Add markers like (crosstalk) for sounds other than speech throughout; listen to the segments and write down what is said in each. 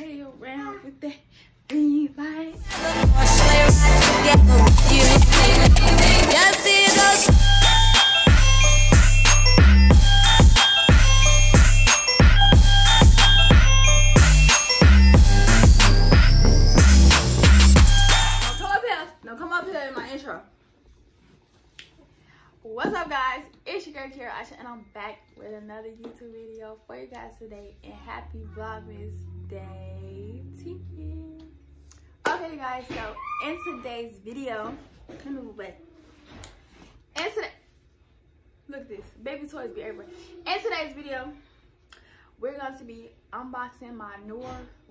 play around with that green light. Come up here in my intro. What's up, guys? It's your girl Kiera Ausha, and I'm back with another YouTube video for you guys today. And happy Vlogmas Day you. Okay, guys. So in today's video, move back. In today, look at this. Baby toys be everywhere. In today's video, we're going to be unboxing my Neewer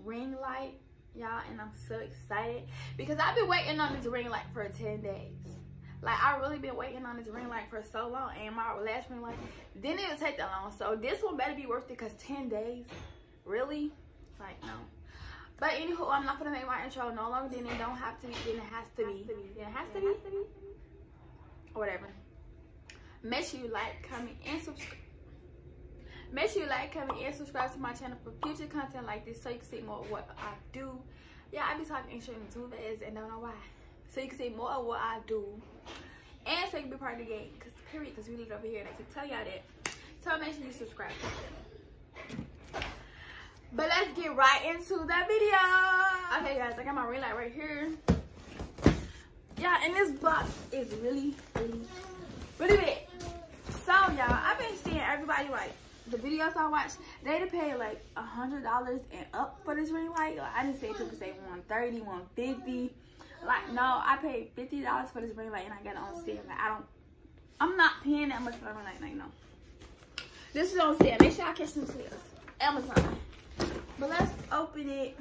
ring light, y'all, and I'm so excited because I've been waiting on this ring light for 10 days. Like I really been waiting on this ring light for so long, and my last ring light didn't even take that long. So this one better be worth it, cause 10 days, really, like no. But anywho, I'm not gonna make my intro no longer than it don't have to be. Then it has to be. Then it has to be. Or whatever. Make sure you like, comment, and subscribe. Make sure you like, comment, and subscribe to my channel for future content like this so you can see more of what I do. Yeah, I be talking extremely too fast and don't know why. So you can see more of what I do. And so you can be part of the game. Cause period, cause we live over here and I can tell y'all that. So make sure you subscribe to the channel. But let's get right into the video. Okay guys, I got my ring light right here. Yeah, and this box is really, really, really big. So y'all, I've been seeing everybody like the videos I watch, they to pay like a hundred dollars and up for this ring light. Like, I didn't say people say 130, 150. Like no, I paid fifty dollars for this ring light and I got it on sale. Like I don't, I'm not paying that much for a ring light. Like no, this is on sale. Make sure I catch some sales. Amazon. But let's open it.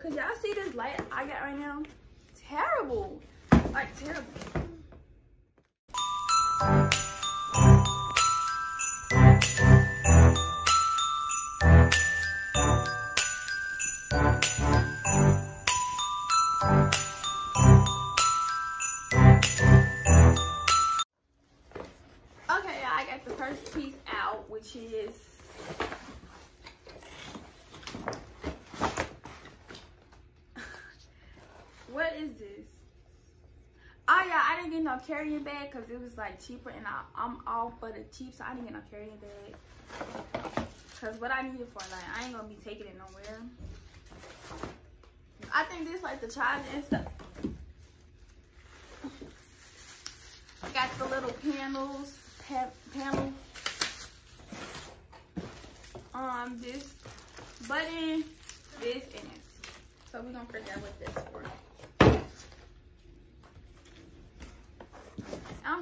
Cause y'all see this light I got right now? Terrible. Like terrible. No carrying bag because it was like cheaper, and I, I'm all for the cheap, so I didn't get no carrying bag. Cause what I need it for, like I ain't gonna be taking it nowhere. I think this like the charger and stuff. I got the little panels, pa panel. Um, this button, this, and this. So we're gonna figure out what this for.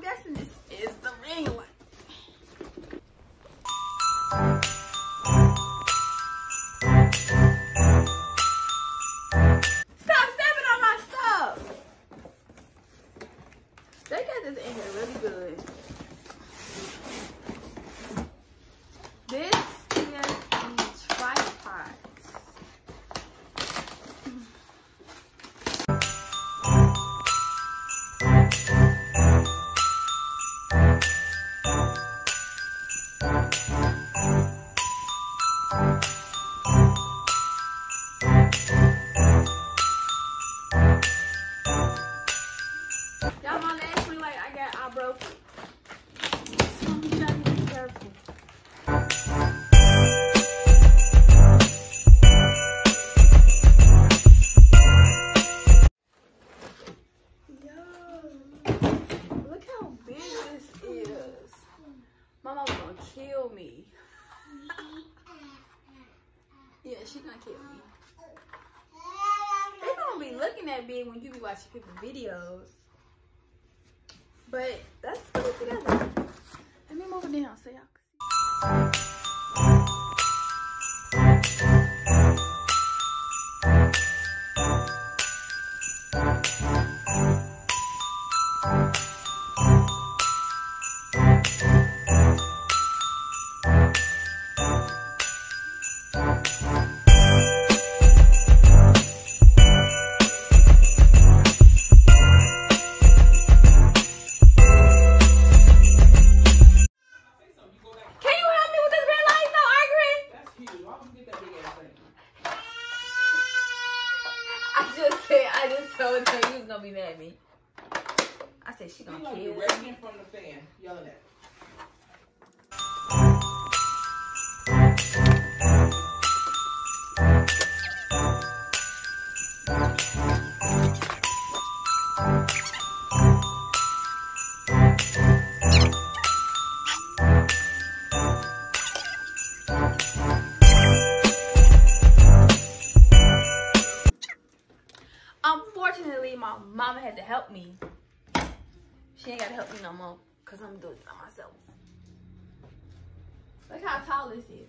I'm yeah, she gonna kill me. They gonna be looking at me when you be watching people videos. But let's put it together. Let me move it down so y'all I just said, I just told her you was gonna be mad at me. I said she gonna kill me. from the fan, yelling at. No more because I'm doing it on myself. Look how tall this is.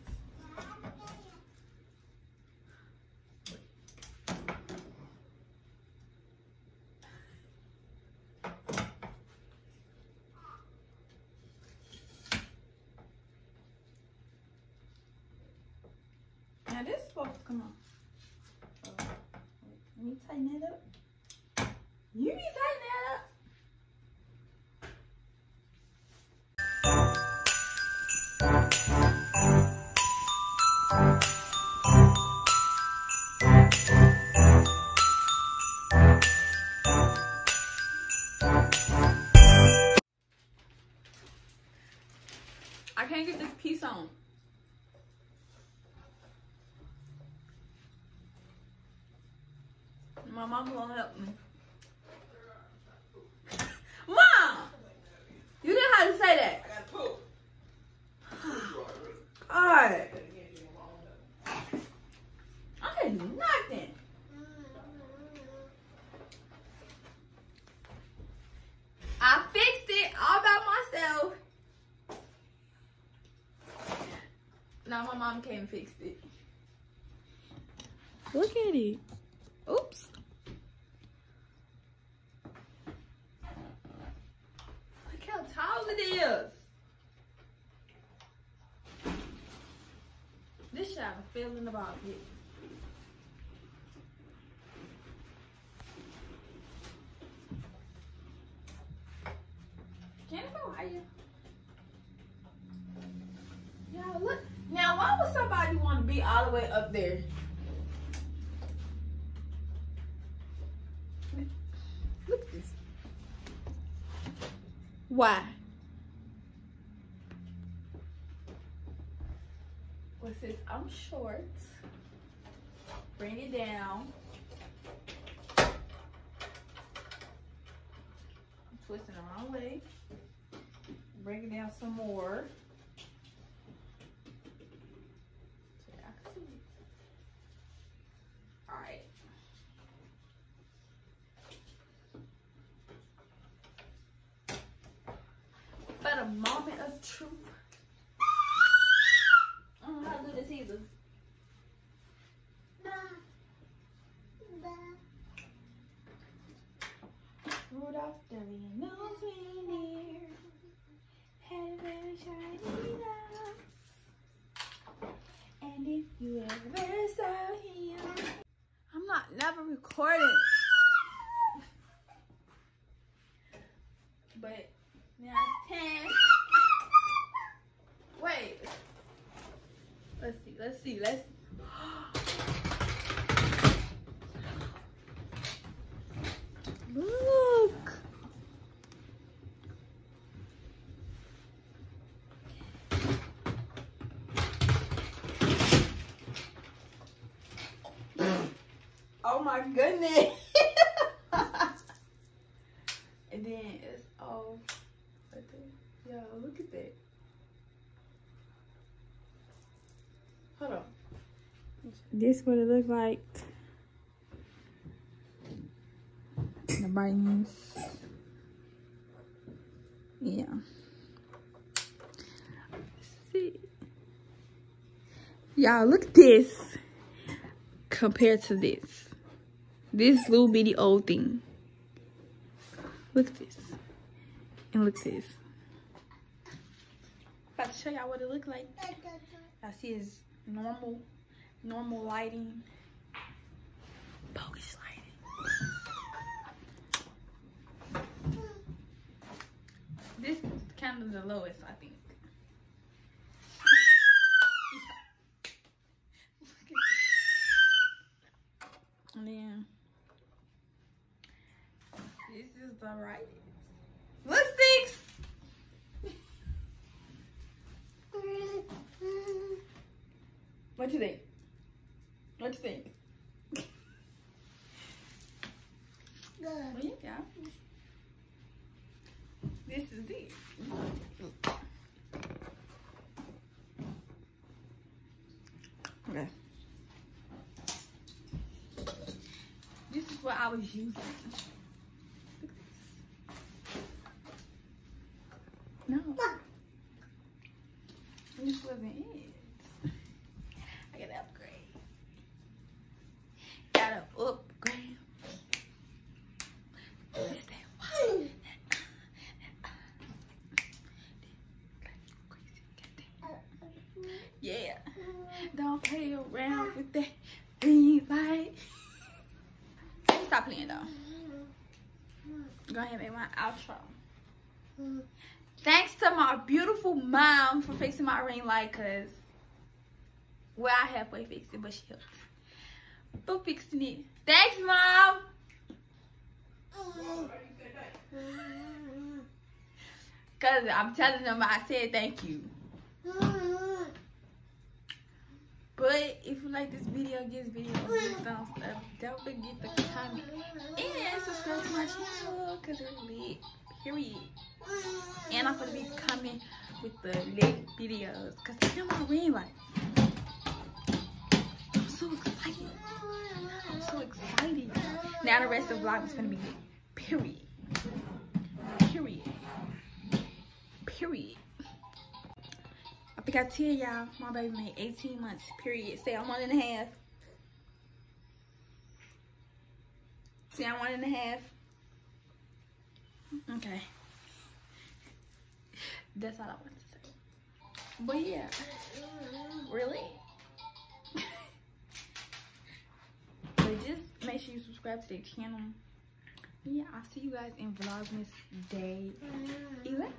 Now this is supposed to come. So, let me tighten that up. You be tighten that up. I can't get this piece on. My mom gonna help me. Mom! You didn't have to say that. I got poop. Alright. I did nothing. I fixed it all by myself. Now my mom came and fixed it. Look at it. Oops. Look how tall it is. This shot fell in the bottom. Can it go you? Yeah, look. Now, why would somebody want to be all the way up there? Look at this. Why? Well, since I'm short, bring it down. I'm twisting the wrong way. Bring it down some more. Rudolph the reindeer had very shiny nose. And if you ever saw him, I'm not never recording. But now it's ten. Wait. Let's see. Let's see. Let's. Look. My goodness. (laughs) and then it's all right there. Yo, look at that. Hold on. This what it look like. The buttons. Yeah. See. Y'all look at this compared to this. This little bitty old thing. Look at this. And look at this. About to show y'all what it look like. I see is normal, normal lighting. Bogus lighting. This of the lowest, I think. And then This is the right. Lipsticks. What do you think? What do you think? Good. Yeah. This is it. Okay. This is what I was using. No. This wasn't it. I gotta upgrade. Gotta upgrade. What's that? Yeah. Don't play around with that green light. Stop playing though. Go ahead and make my outro. Thanks to my beautiful mom for fixing my ring light because well I halfway fixed it but she helped. But fixing it. Thanks mom. (laughs) Cause I'm telling them I said thank you. (laughs) But if you like this video, give this video a big thumbs up. Don't forget to comment and subscribe to my channel because it's lit. Period. And I'm gonna be coming with the lit videos because I know my ring light. I'm so excited. I'm so excited. Now the rest of the vlog is gonna be lit. Period. Period. Period. I think I tell y'all my baby made 18 months. Period. Say I'm one and a half. See, I'm one and a half. Okay. That's all I want to say. But yeah. Really? (laughs) but just make sure you subscribe to their channel. Yeah, I'll see you guys in Vlogmas Day 11.